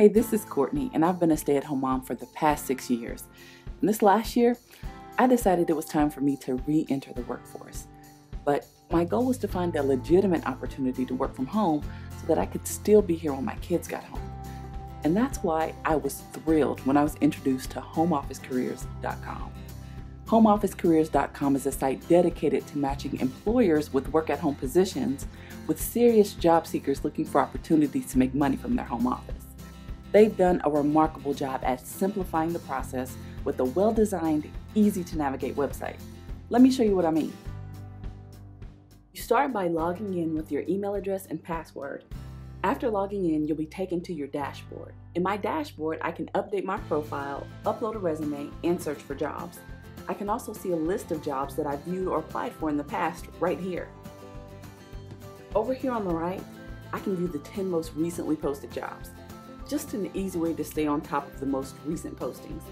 Hey, this is Courtney, and I've been a stay at home mom for the past six years. And this last year, I decided it was time for me to re enter the workforce. But my goal was to find a legitimate opportunity to work from home so that I could still be here when my kids got home. And that's why I was thrilled when I was introduced to homeofficecareers.com. HomeOfficeCareers.com is a site dedicated to matching employers with work at home positions with serious job seekers looking for opportunities to make money from their home office. They've done a remarkable job at simplifying the process with a well designed, easy to navigate website. Let me show you what I mean. You start by logging in with your email address and password. After logging in, you'll be taken to your dashboard. In my dashboard, I can update my profile, upload a resume, and search for jobs. I can also see a list of jobs that I've viewed or applied for in the past right here. Over here on the right, I can view the 10 most recently posted jobs. Just an easy way to stay on top of the most recent postings.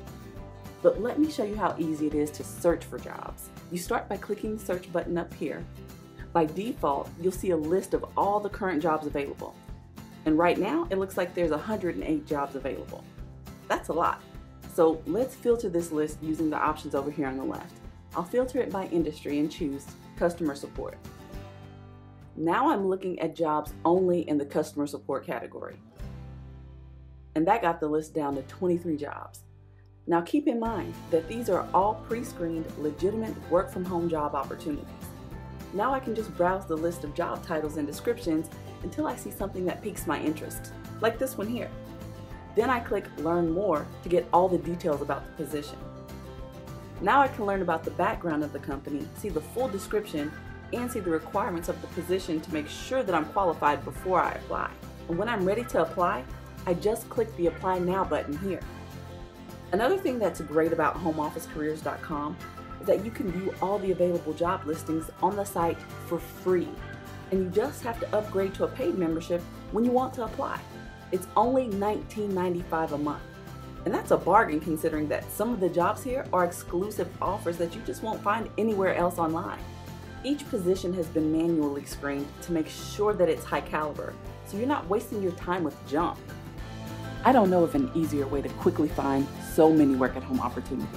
But let me show you how easy it is to search for jobs. You start by clicking the search button up here. By default, you'll see a list of all the current jobs available. And right now, it looks like there's 108 jobs available. That's a lot. So let's filter this list using the options over here on the left. I'll filter it by industry and choose customer support. Now I'm looking at jobs only in the customer support category. And that got the list down to 23 jobs. Now keep in mind that these are all pre-screened legitimate work from home job opportunities. Now I can just browse the list of job titles and descriptions until I see something that piques my interest, like this one here. Then I click Learn More to get all the details about the position. Now I can learn about the background of the company, see the full description, and see the requirements of the position to make sure that I'm qualified before I apply. And when I'm ready to apply, I just click the Apply Now button here. Another thing that's great about homeofficecareers.com is that you can view all the available job listings on the site for free. And you just have to upgrade to a paid membership when you want to apply. It's only $19.95 a month. And that's a bargain considering that some of the jobs here are exclusive offers that you just won't find anywhere else online. Each position has been manually screened to make sure that it's high caliber, so you're not wasting your time with junk. I don't know of an easier way to quickly find so many work at home opportunities.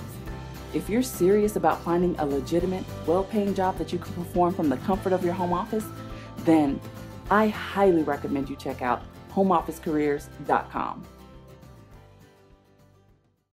If you're serious about finding a legitimate, well paying job that you can perform from the comfort of your home office, then I highly recommend you check out homeofficecareers.com.